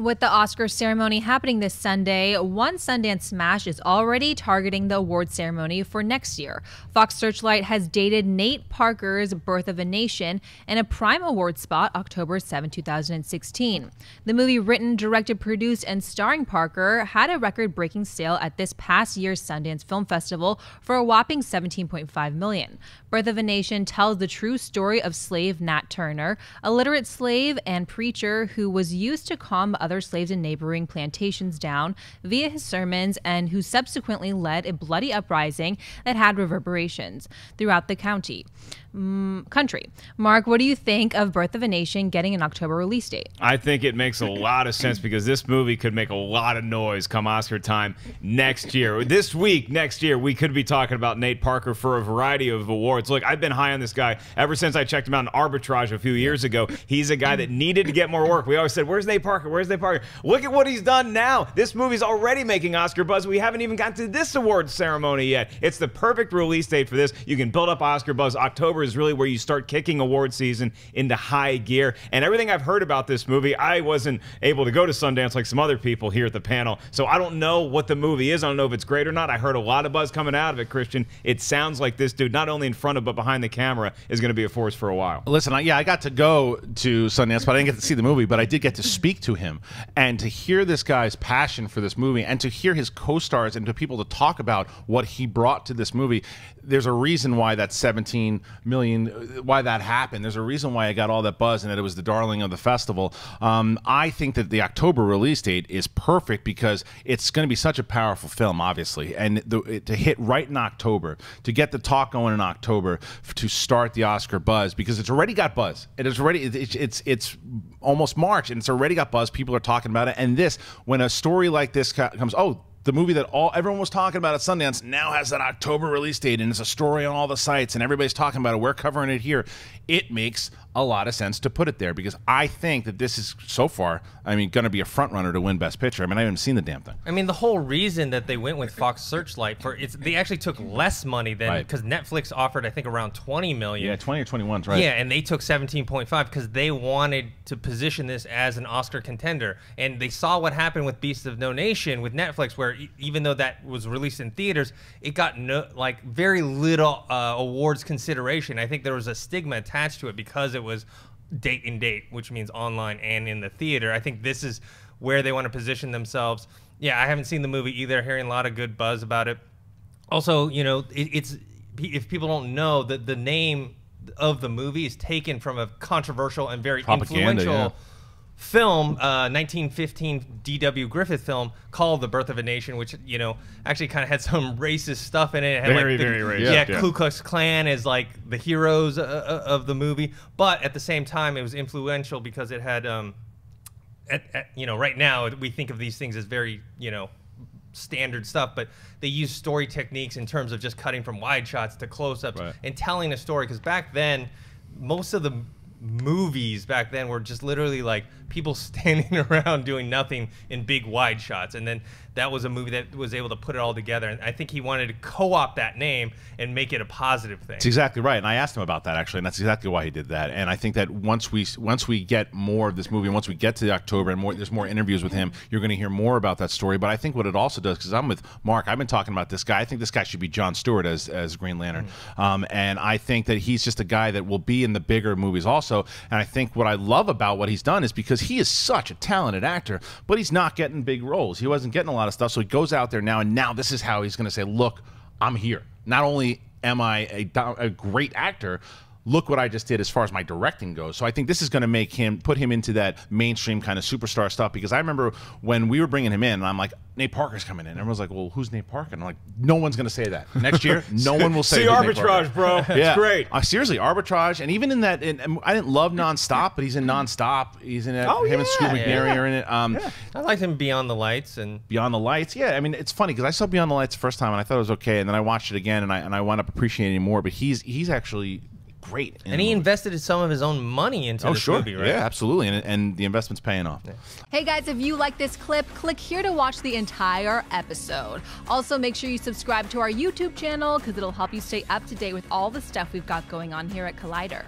With the Oscars ceremony happening this Sunday, one Sundance Smash is already targeting the award ceremony for next year. Fox Searchlight has dated Nate Parker's Birth of a Nation in a prime award spot October 7, 2016. The movie, written, directed, produced, and starring Parker, had a record breaking sale at this past year's Sundance Film Festival for a whopping 17.5 million. Birth of a Nation tells the true story of slave Nat Turner, a literate slave and preacher who was used to calm other slaves in neighboring plantations down via his sermons and who subsequently led a bloody uprising that had reverberations throughout the county. Mm, country. Mark, what do you think of Birth of a Nation getting an October release date? I think it makes a lot of sense because this movie could make a lot of noise come Oscar time next year. This week, next year, we could be talking about Nate Parker for a variety of awards. Look, I've been high on this guy ever since I checked him out in arbitrage a few years ago. He's a guy that needed to get more work. We always said, Where's Nate Parker? Where's Nate Parker? Look at what he's done now. This movie's already making Oscar buzz. We haven't even gotten to this awards ceremony yet. It's the perfect release date for this. You can build up Oscar buzz. October is really where you start kicking award season into high gear. And everything I've heard about this movie, I wasn't able to go to Sundance like some other people here at the panel. So I don't know what the movie is. I don't know if it's great or not. I heard a lot of buzz coming out of it, Kristian. It sounds like this dude, not only in front of but behind the camera, is going to be a force for a while. Listen, yeah, I got to go to Sundance, but I didn't get to see the movie. But I did get to speak to him and to hear this guy's passion for this movie, and to hear his co-stars and to people to talk about what he brought to this movie. There's a reason why that 17 million, why that happened. There's a reason why I got all that buzz and that it was the darling of the festival. Um, I think that the October release date is perfect because it's going to be such a powerful film, obviously, and the, to hit right in October, to get the talk going in October, to start the Oscar buzz because it's already got buzz. It is already it's, it's almost March and it's already got buzz. People are talking about it, and this when a story like this comes, oh the movie that all everyone was talking about at Sundance now has that October release date and it's a story on all the sites and everybody's talking about it. We're covering it here. It makes a lot of sense to put it there because I think that this is so far, I mean, going to be a front runner to win Best Picture. I mean, I haven't seen the damn thing. I mean, the whole reason that they went with Fox Searchlight for it's they actually took less money than because right. Netflix offered I think around twenty million. Yeah, twenty or twenty one, right? Yeah, and they took seventeen point five because they wanted to position this as an Oscar contender, and they saw what happened with Beasts of No Nation with Netflix, where even though that was released in theaters, it got no like very little uh, awards consideration. I think there was a stigma attached to it because it was date and date, which means online and in the theater. I think this is where they want to position themselves. Yeah, I haven't seen the movie either. Hearing a lot of good buzz about it. Also, you know, it, it's if people don't know that the name of the movie is taken from a controversial and very Propaganda, influential. Yeah film, uh, 1915 D.W. Griffith film called The Birth of a Nation, which you know actually kind of had some racist stuff in it. it had very, like the, very racist. Yeah, yeah, Ku Klux Klan is like the heroes uh, uh, of the movie, but at the same time, it was influential because it had, um, at, at, you know, right now we think of these things as very, you know, standard stuff, but they use story techniques in terms of just cutting from wide shots to close-ups right. and telling a story. Because back then, most of the movies back then were just literally like people standing around doing nothing in big wide shots. And then that was a movie that was able to put it all together. And i think he wanted to co-opt that name and make it a positive thing. That's exactly right. And i asked him about that actually and that's exactly why he did that. And i think that once we once we get more of this movie and once we get to october and more there's more interviews with him you're going to hear more about that story. But i think what it also does because i'm with mark i've been talking about this guy i think this guy should be john stewart as as green lantern. Mm-hmm. um, and i think that he's just a guy that will be in the bigger movies also and i think what i love about what he's done is because he is such a talented actor but he's not getting big roles he wasn't getting a lot of stuff. So he goes out there now, and now this is how he's going to say, "Look, I'm here. Not only am I a, a great actor." Look what I just did as far as my directing goes. So I think this is going to make him put him into that mainstream kind of superstar stuff because I remember when we were bringing him in, and I'm like, Nate Parker's coming in. Everyone's like, well, who's Nate Parker? And I'm like, no one's going to say that. Next year, no one will say See arbitrage, bro. It's yeah. great. Uh, seriously, arbitrage. And even in that, in, I didn't love Nonstop, but he's in Nonstop. He's in it. Oh, him yeah, and McNairy yeah. are in it. Um, yeah. I liked him Beyond the Lights and Beyond the Lights. Yeah, I mean, it's funny because I saw Beyond the Lights the first time and I thought it was okay, and then I watched it again and I and I wound up appreciating more. But he's he's actually great. And he invested some of his own money into oh, this sure. movie, right? Yeah, absolutely. And, and the investment's paying off. Yeah. Hey guys, if you like this clip, click here to watch the entire episode. Also, make sure you subscribe to our YouTube channel because it'll help you stay up to date with all the stuff we've got going on here at Collider.